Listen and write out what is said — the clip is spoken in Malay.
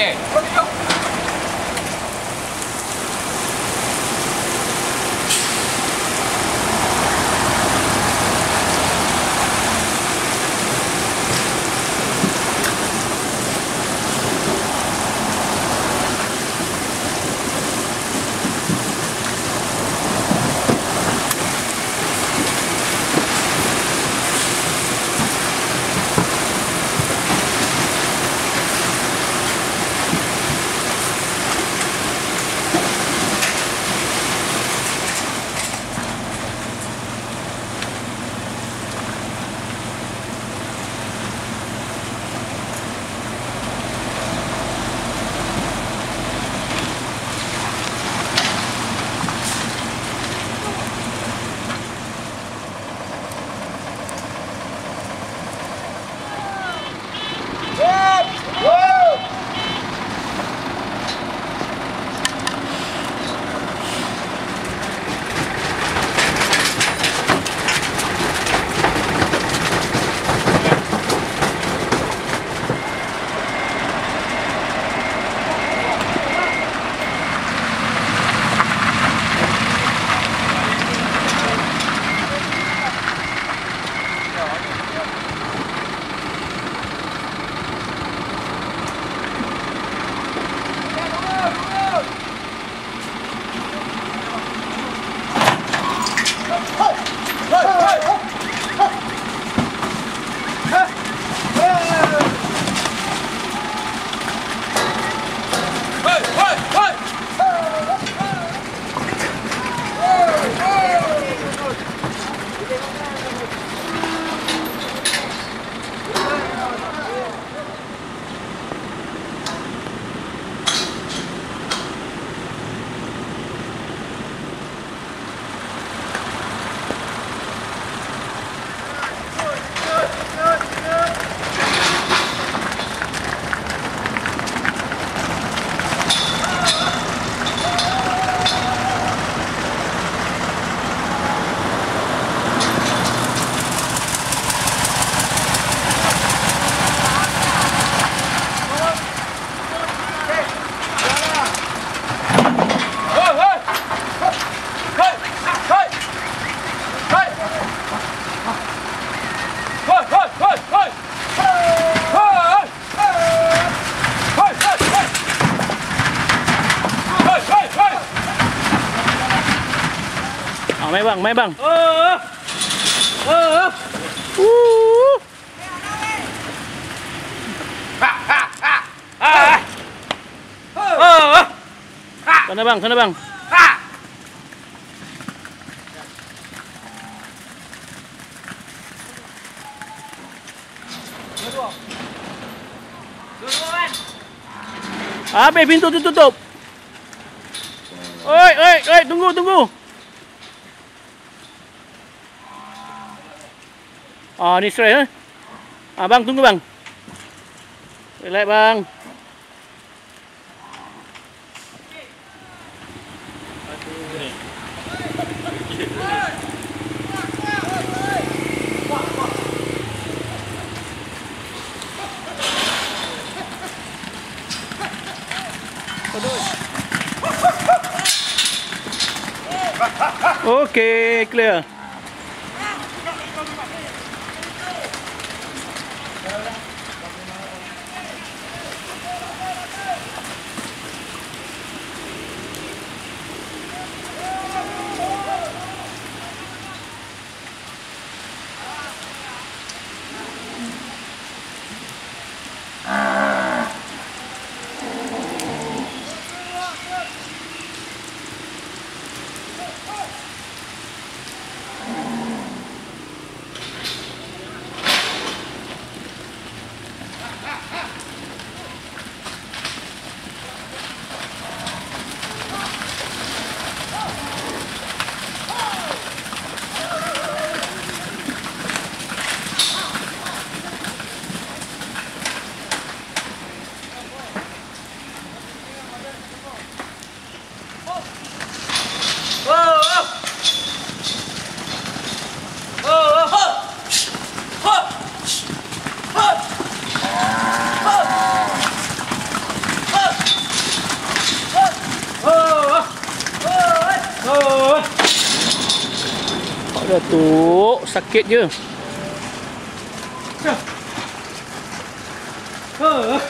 定。bang máy bang máy bang ơ ờ, ơ ờ, Kena ờ. bang, kena bang. Abe pintu tutup. Oi, oi, oi, tunggu, tunggu. Ah, ni straight eh. Ah, bang, tunggu bang. Relax bang. Okey, clear. Datuk, sakit je. Uh.